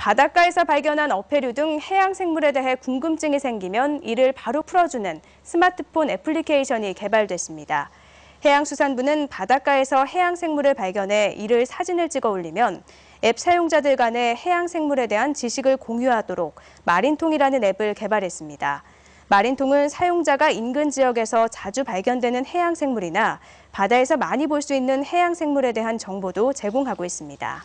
바닷가에서 발견한 어패류 등 해양 생물에 대해 궁금증이 생기면 이를 바로 풀어주는 스마트폰 애플리케이션이 개발됐습니다. 해양수산부는 바닷가에서 해양 생물을 발견해 이를 사진을 찍어 올리면 앱 사용자들 간에 해양 생물에 대한 지식을 공유하도록 마린통이라는 앱을 개발했습니다. 마린통은 사용자가 인근 지역에서 자주 발견되는 해양 생물이나 바다에서 많이 볼 수 있는 해양 생물에 대한 정보도 제공하고 있습니다.